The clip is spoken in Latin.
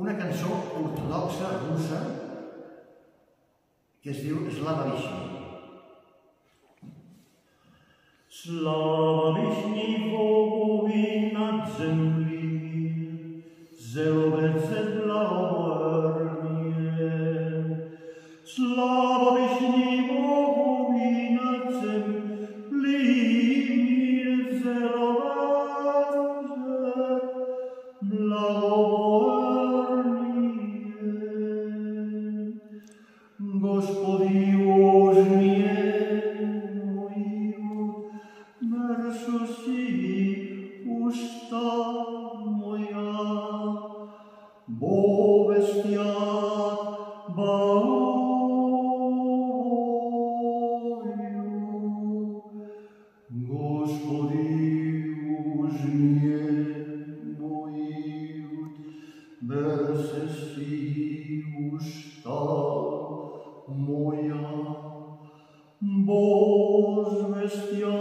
una cançó ortodoxa russa que es diu Slava Vishni. Slava Vishnu Bogovi nad zemlji, zelovece blaornie. Slava Vishnu Bogovi nad zemlji, zelovece blaornie. Господи Боже мой, мерсуси уста моя, Бовестя баою. Господи Боже мой, мерсуси уста moia Bos vestiae,